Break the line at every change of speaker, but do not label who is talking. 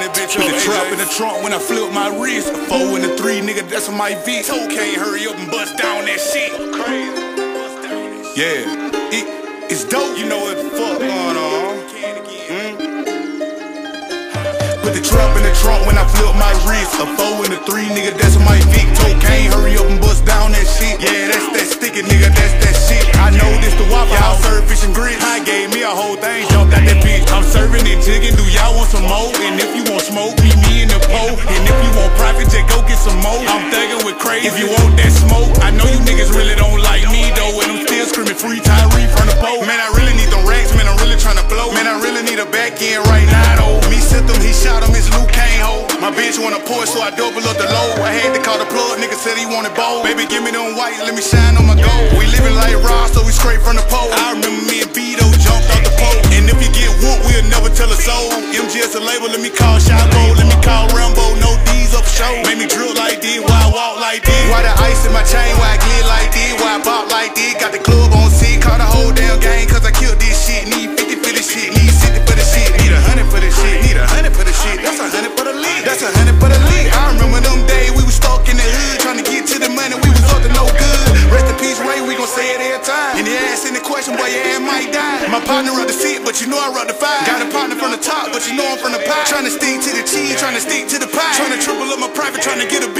turn this bitch
Put
up.
the trap in the trunk when I flip my wrist. A four and a three, nigga, that's on my V.
Toe can't hurry up and bust down that shit. Crazy. Bust down that shit.
Yeah, it, it's dope.
You know what the fuck going on.
Put the trap in the trunk when I flip my wrist. A four and a three, nigga, that's on my V. Toe can't hurry up and bust down that shit. Yeah, that's that sticky, nigga, that's that shit. I know this the Waffle House, serve fish and grits. I gave me a whole thing, jumped out that bitch. I'm serving it, jigging. Do y'all want some more? And if you want smoke, meet me in the pole. And if you want profit, just go get some more. I'm thugging with crazy. If you want that smoke, I know you niggas really don't like me though. And I'm still screaming free Tyree from the pole. Man, I really need them racks, man, I'm really trying to blow. Man, I really need a back end right now though. Me sent him, he shot him, it's Luke Kane ho. My bitch want a Porsche, so I double up the low. I had to call the plug, nigga said he wanted bold. Baby, give me them white, let me shine on my gold. We living like tell a soul. MGS a label, let me call Chapo, let me call Rambo, no D's up show. Make me drill like this, why I walk like this. Why the ice in my chain, why I like this, why I bop like this. Got the club on C, caught the whole damn gang, cause I killed this shit. Need 50 for this shit, need 60 for this shit, need a hundred for this shit, need a hundred for this shit. That's a hundred for the league, that's a hundred for the league. I remember them days we was stuck in the hood, trying to get to the money, we was up to no good. Rest in peace, Ray, we gon' say it every time. And you ask any question, boy, your ass might die. My partner run the seat, but you know I run the five. Got a partner from the top, but you know I'm from the pie. Trying to stick to the cheese, trying to stick to the pie. Trying to triple up my profit, trying to get a